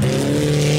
Música